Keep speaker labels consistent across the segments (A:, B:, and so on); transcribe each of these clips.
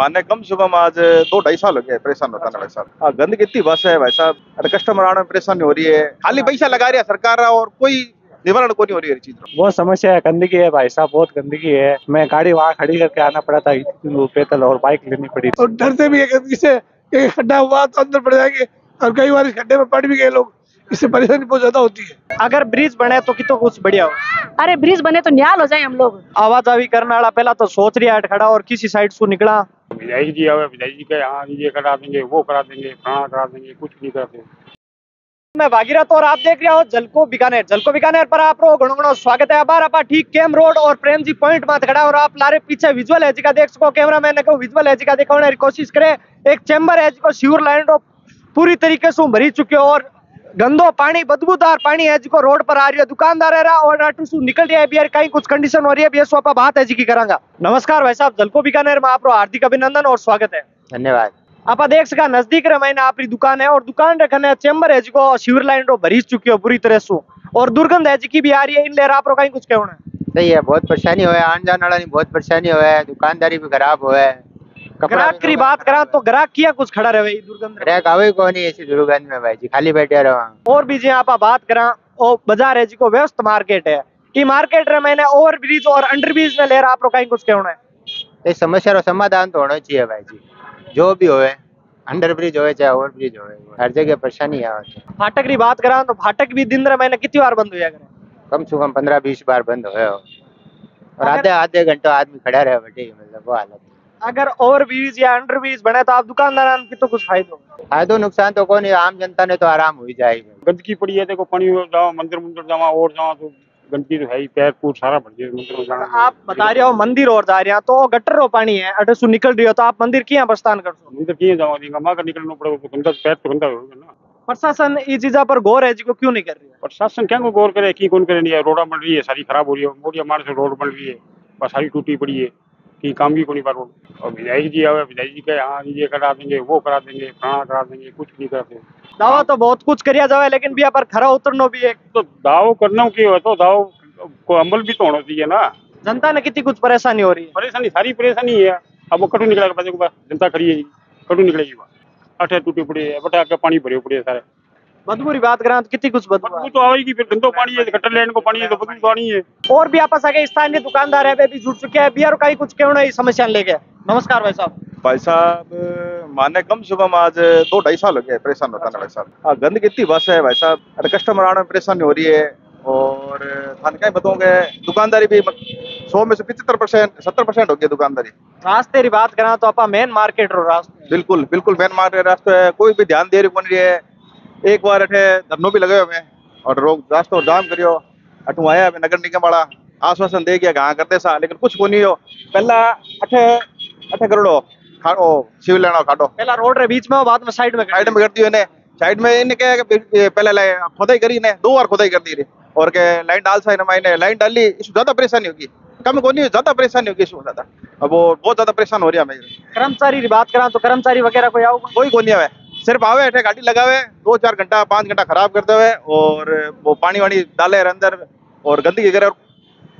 A: माने कम से कम आज दो ढाई साल हो गए परेशान होता ना भाई साहब। हाँ, गंदगी इतनी बस है भाई साहब अरे कस्टमर आने में परेशानी हो रही है। खाली पैसा लगा रही है सरकार और कोई निवारण को नहीं हो रही है चीज़
B: बहुत समस्या है गंदगी है भाई साहब बहुत गंदगी है। मैं गाड़ी वहाँ खड़ी करके आना पड़ा था पैदल और बाइक लेनी पड़ी
C: और डरते भी है गंदगी से खड्डा हुआ तो अंदर पड़ जाएँगे और कई बार इस खड्डे में पड़ भी गए लोग इससे परेशानी बहुत ज़्यादा होती है।
D: अगर ब्रिज बने तो कितो कुछ बढ़िया हो।
E: अरे ब्रिज बने तो न्याल हो जाए हम लोग।
D: आवाजावी करने वाला पहला तो सोच रहा है खड़ा और किसी साइड से निकला।
F: विधायक जी आवे विधायक जी के यहाँ ये करा देंगे, वो करा देंगे फलाना करा देंगे, कुछ नहीं करते।
D: मैं भागीरथ और आप देख रहे हो, जलको बीकानेर जलको बीकानेर पर आप घणो घणो स्वागत है। अबार आप ठीक केम रोड और प्रेम जी पॉइंट में खड़ा और आप लारे पीछे विजुअल है जी का देख सको कैमरा मैन ने कहो विजुअल है जी का दिखाने की कोशिश करे। एक चेम्बर है जिको शिवर लाइन रो पूरी तरीके से भरी चुके और गंदो पानी बदबूदार पानी है जिको रोड पर आ रही है। दुकानदार है रहा और आटू सु निकल रहा है। कहीं कुछ कंडीशन हो रही है बिहार सो बात है जी की करांगा। नमस्कार भाई साहब जलको बीकानेर में आप हार्दिक अभिनंदन और स्वागत है।
G: धन्यवाद।
D: आप देख सका नज़दीक रे मैंने आपकी दुकान है और दुकान रखने चेम्बर है जिको शिवर लाइन रो भरी चुकी हो पूरी तरह से। और दुर्गंध है जिकी भी आ रही है इन लेर आप कहीं कुछ कहना है
G: सही है बहुत परेशानी हुआ है आन जान वाला बहुत परेशानी हुआ है दुकानदारी भी खराब हुआ है।
D: ग्राहक की बात करा तो ग्राहक किया कुछ खड़ा रहे दुर्गंध।
G: ग्राहक आवे को नहीं ऐसी दुर्गंध में भाई जी खाली बैठे रहो।
D: और भी जी आप बात करा ओ बाज़ार है जिको व्यस्त मार्केट है। ई मार्केट रे मैंने ओवर ब्रिज और अंडर ब्रिज में लेर आप रो कहीं कुछ कहना है?
G: इस समस्या रो समाधान तो होना चाहिए भाई जी। जो भी होए अंडर ब्रिज होए चाहे ओवर ब्रिज होए हर जगह परेशानी है
D: फाटक की बात करा तो फाटक भी दिन रे मैंने कितनी बार बंद हुआ करे?
G: कम से कम पंद्रह बीस बार बंद हुए हो और आधे आधे घंटे आदमी खड़ा रहे बैठे मतलब वो हालत।
D: अगर ओवर ब्रिज या अंडर ब्रिज बने तो आप दुकानदार की तो कुछ फायदो
G: फायदो नुकसान तो कोई नहीं आम जनता ने तो आराम हो ही जाएगा।
F: गंदगी पड़ी है देखो पानी में जाओ मंदिर मंदिर जाओ और जाओ तो गंदगी तो है ही पैर पूर सारा भर गया मंदिर जाना
D: आप बता रहे हो मंदिर और जा रहे हैं तो गटर रो पानी है अटे सु निकल रही हो तो आप मंदिर किया प्रस्थान कर सो।
F: मंदिर किए जाओ का निकलना पड़ेगा तो गंदा पैर तो गंदा होगा ना।
D: प्रशासन ये चीजा पर गौर है जिको क्यों नहीं कर रही है?
F: प्रशासन क्या को गौर करे की कौन करे नहीं है रोड़ा बन रही है सारी खराब हो रही है मोड़िया मार से रोड बन रही है बस सारी टूटी पड़ी है। की काम भी को नहीं। पर और विधायक जी आवे विधायक जी के यहाँ ये करा देंगे वो करा देंगे फलाना करा देंगे कुछ नहीं करते
D: दावा तो बहुत कुछ करिया जावे लेकिन भी पर खरा उतरनो भी एक।
F: तो दाव करना की हो तो दाव को अमल भी तो होना चाहिए ना।
D: जनता ने कितनी कुछ परेशानी हो रही है?
F: परेशानी सारी परेशानी है। अब वो कटू बच्चे जनता खड़ी है कटू निकलेगी अठे टूटे पड़े है बटा के पानी भरे पड़े सारे।
D: बदबू की बात करा तो कितनी कुछ बदबू
F: बदबू तो आएगी फिर गंदो पानी है गटर लैंड को पानी है तो बदबू आनी है।
D: और भी आपस आगे स्थानीय दुकानदार है वे भी जुड़ चुके हैं बिहार का ही कुछ क्यों नहीं समस्या लेके? नमस्कार भाई साहब।
A: भाई साहब माने कम से कम आज दो ढाई साल हो गए परेशान होता ना भाई साहब। हाँ, गंदगी इतनी बस है भाई साहब अरे कस्टमर आने में परेशानी हो रही है और थाने का बताओगे दुकानदारी भी सौ में से पिछहत्तर परसेंट सत्तर परसेंट हो गया दुकानदारी।
D: रास्ते की बात करा तो आप मेन मार्केट रो रास्ते।
A: बिल्कुल बिल्कुल मेन मार्केट रास्ते है कोई भी ध्यान दे रही बन रही है एक बार अठे धरनो भी लगे हुए हैं और रोग रास्तों जाम करियो। अठू आया है नगर निगम वाला। आश्वासन दे गया कहाँ करते सा लेकिन कुछ को नहीं हो। पहला अठे अठे करोड़ो। खाओ सिविल लेना खाटो
D: पहला रोड रे बीच में बाद में साइड में
A: साइड में कर दियो इन्हें। साइड में इन्हें क्या पहले खुदाई करी इन्हें। दो बार खुदाई कर दी रही और के लाइन डाल सा इन्हें। लाइन डाली इसमें ज़्यादा परेशानी होगी। कम को नहीं ज़्यादा परेशानी होगी इसमें ज़्यादा। अब वो बहुत ज़्यादा परेशान हो रही है हमें
D: कर्मचारी की बात करा तो कर्मचारी वगैरह कोई आओ?
A: कोई को नहीं आवे। सिर्फ़ आवे अठे गाड़ी लगावे दो चार घंटा पाँच घंटा खराब करते हुए और वो पानी वानी डाले अंदर और गंदगी करे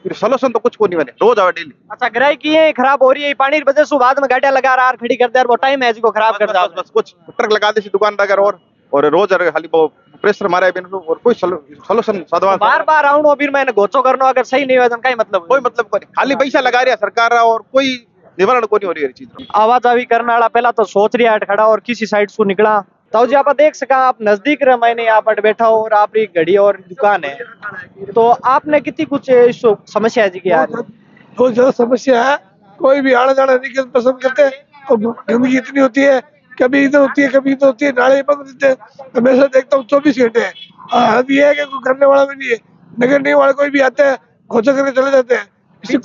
A: फिर सोल्यूशन तो कुछ को नहीं बने रोज आवे डेली
D: अच्छा ग्राहक की है खराब हो रही है पानी वजह से बाद में गाड़ियाँ लगा रहा है खड़ी कर दे वो टाइम है जिसको खराब कर
A: बस, बस, कुछ ट्रक लगा दे दुकान अगर और और रोज अगर खाली प्रेशर मारे बिन और कोई सोल्यूशन साधवा
D: बार बार आऊँ फिर मैंने गोचो करना अगर सही नहीं हुआ तो कई मतलब
A: कोई मतलब खाली पैसा लगा रहा है सरकार और कोई निवारण को नहीं हो रही है चीज़
D: आवाजावी करने वाला पहला तो सोच रहा है खड़ा और किसी साइड से निकला तो जी आप देख सका आप नज़दीक रहे मैंने यहाँ पर बैठा हो और आपकी घड़ी और दुकान है तो आपने कितनी कुछ समस्या है जी की यार
C: बहुत ज़्यादा समस्या है कोई भी आना जाना नहीं पसंद करते और गंदगी इतनी होती है कभी इधर होती है कभी इधर होती है नाले बंद रहते हैं हमेशा देखता हूँ चौबीस घंटे है ये है कि कोई करने वाला भी नहीं है नगर नहीं वाले कोई भी आते हैं घोषणा करके चले जाते हैं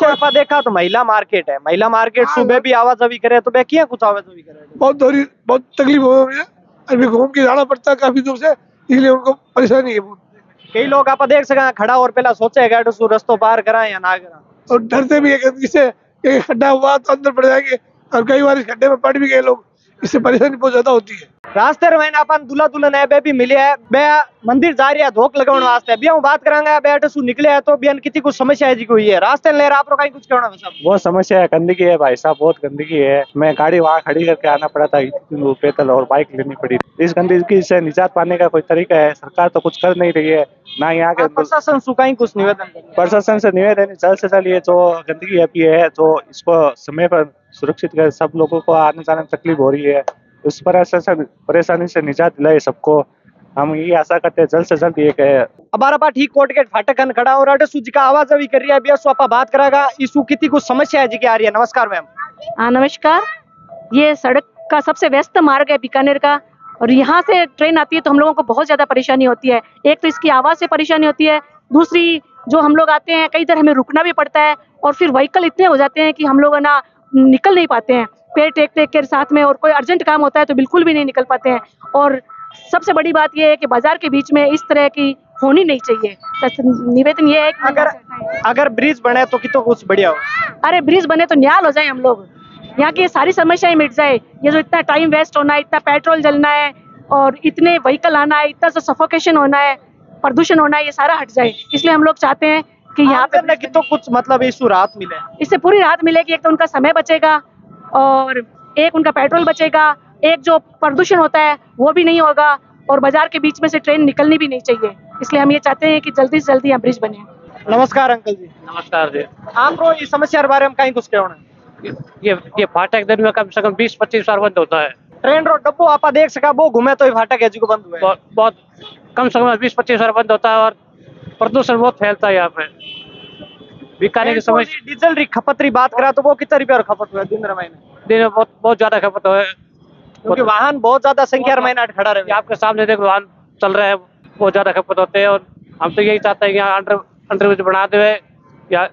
D: आप देखा तो महिला मार्केट है। महिला मार्केट सुबह भी आवाज़ अभी करे तो वे किया कुछ अभी करे?
C: बहुत दोरी बहुत तकलीफ़ हो रही है। अभी घूम के जाना पड़ता है काफ़ी दूर से इसलिए उनको परेशानी है
D: कई लोग आप देख सका खड़ा और पहला सोचे गाड़ी सु रस्तो पार करा या ना करा
C: और डरते भी है खड्डा हुआ तो अंदर पड़ जाएँगे। और कई बार इस खड्डे में पड़ भी गए लोग इससे परेशानी बहुत ज़्यादा होती है।
D: रास्ते रे मैंने अपन दूल्हा दुल्हन है बे भी मिले है बे मंदिर जा रही है धोक लगाउन वास्ते। बिया बात करांगे बे अटे सु निकले है तो बियन कितनी कुछ समस्या है जी कोई है। रास्ते ले रहा आप कहीं कुछ कहना है साहब
B: बहुत समस्या है गंदगी है भाई साहब बहुत गंदगी है। मैं गाड़ी वहाँ खड़ी करके आना पड़ा था पैदल और बाइक लेनी पड़ी। इस गंदगी से निजात पाने का कोई तरीका है? सरकार तो कुछ कर नहीं रही है ना यहाँ के
D: प्रशासन सु कहीं कुछ निवेदन
B: प्रशासन से निवेदन जल्द से जल्द ये जो गंदगी अभी है जो इसको समय पर सुरक्षित कर सब लोगों को आने जाने में तकलीफ़ हो रही है। उस परेशानी से निजात दिलाए सबको। हम ये आशा करते हैं जल्द से जल्द ये कहे।
D: हमारा पाठ ही कोर्ट गेट फाटक कन खड़ा और अटे सु जी का आवाज़ अभी कर रही है। सु आपा बात करागा इसु कितनी कुछ समस्या है जी की आ रही है? नमस्कार मैम।
E: हाँ नमस्कार। ये सड़क का सबसे व्यस्त मार्ग है बीकानेर का। और यहाँ से ट्रेन आती है तो हम लोगों को बहुत ज़्यादा परेशानी होती है। एक तो इसकी आवाज़ से परेशानी होती है। दूसरी जो हम लोग आते हैं कई तरह हमें रुकना भी पड़ता है। और फिर व्हीकल इतने हो जाते हैं कि हम लोग है ना निकल नहीं पाते हैं। पेड़ टेक टेक के साथ में और कोई अर्जेंट काम होता है तो बिल्कुल भी नहीं निकल पाते हैं। और सबसे बड़ी बात यह है कि बाज़ार के बीच में इस तरह की होनी नहीं चाहिए। तो निवेदन ये है कि
D: अगर अगर ब्रिज बने तो कितो कुछ बढ़िया हो?
E: अरे ब्रिज बने तो न्याल हो जाए हम लोग। यहाँ की ये सारी समस्याएँ मिट जाए। ये जो इतना टाइम वेस्ट होना है इतना पेट्रोल जलना है और इतने व्हीकल आना है इतना सा सफोकेशन होना है प्रदूषण होना है ये सारा हट जाए। इसलिए हम लोग चाहते हैं कि यहाँ पे
D: कितो कुछ मतलब इशू राहत मिले?
E: इससे पूरी राहत मिलेगी एक तो उनका समय बचेगा और एक उनका पेट्रोल बचेगा एक जो प्रदूषण होता है वो भी नहीं होगा और बाज़ार के बीच में से ट्रेन निकलनी भी नहीं चाहिए। इसलिए हम ये चाहते हैं कि जल्दी से जल्दी यहाँ ब्रिज बने।
D: नमस्कार अंकल जी।
H: नमस्कार जी।
D: आपको इस समस्या के बारे में कहीं कुछ कहना है?
H: ये ये फाटक दिन में कम से कम बीस पच्चीस बार बंद होता है।
D: ट्रेन रो डब्बो आपा देख सका वो घूमे तो ही फाटक है जी को बंद
H: बहुत कम से कम बीस पच्चीस बार बंद होता है और प्रदूषण बहुत फैलता है यहाँ पे। बीकानेर की
D: री, डीजल री खपत री बात करा तो वो कितना रुपया खपत हुआ दिन महीने
H: दिन में बहुत बहुत ज़्यादा खपत है।
D: क्योंकि वाहन बहुत ज़्यादा संख्या महीना खड़ा रहे
H: आपके सामने देखो वाहन चल रहे हैं बहुत ज़्यादा खपत होते हैं और हम तो यही चाहते हैं कि यहाँ अंडर अंडरब्रिज बना दे या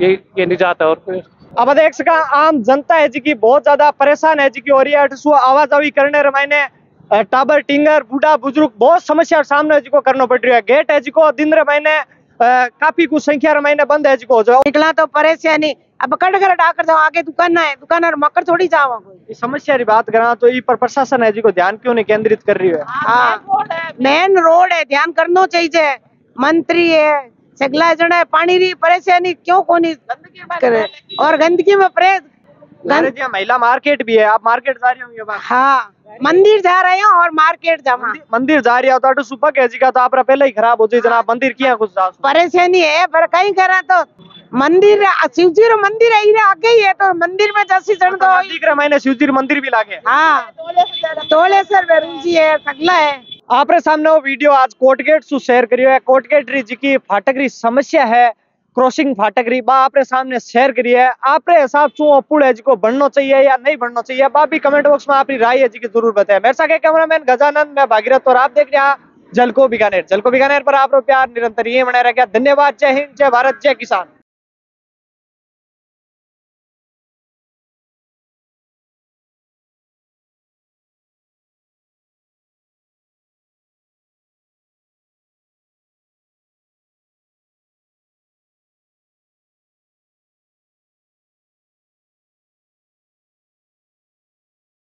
H: ये ये निजात है और
D: अब देख सका आम जनता है जी की बहुत ज़्यादा परेशान है जी की और ये अटसु आवाज़ आवी करने रे मायने अ, टाबर टिंगर बूढ़ा बुज़ुर्ग बहुत समस्या सामने जी को करना पड़ रही है। गेट है जी को दिन रे मायने अ, काफ़ी कुछ संख्या रे मायने बंद है जी जो
I: निकला तो परेशानी अब कट कर डाकर जाओ आगे दुकान है दुकान और मकर थोड़ी जाओ
D: इस समस्या की बात करा तो ई पर प्रशासन है जी को ध्यान क्यों नहीं केंद्रित कर रही है?
I: हाँ मेन रोड है ध्यान करना चाहिए मंत्री है सगला जन है पानी री परेशानी क्यों कोनी करे? और गंदगी में प्रेस
D: महिला मार्केट भी है आप मार्केट जा रही होंगे
I: हाँ। मंदिर जा रहे हैं और मार्केट जावा
D: मंदिर- मंदिर जा रही है तो अटू सुपक है जी का तो आप पहले ही खराब हो जाए जनाब मंदिर किया कुछ
I: परेशानी है पर कहीं करा तो मंदिर शिव जी मंदिर है इरे आगे ही है तो मंदिर में जैसी जन तो
D: रे मायने शिव जी मंदिर भी लागे।
I: हाँ। तोलेसर वेरू जी है सगला है।
D: आपरे सामने वो वीडियो आज कोटगेट सु शेयर करियो है। कोटगेट री जी की फाटक री समस्या है क्रॉसिंग फाटक रही। बा, आपने सामने शेयर करी है। आपरे हिसाब वो पुल है जी को चाहिए या नहीं बनना चाहिए? बा भी कमेंट बॉक्स में आपकी राय है जी की ज़रूर बताए। मेरे साथ कैमरामैन गजानंद मैं भागीरथ और आप देख रहे हैं जलको बीकानेर जलको बीकानेर पर आप प्यार, निरंतर ये बनाए रखा धन्यवाद। जय हिंद, जय भारत, जय किसान।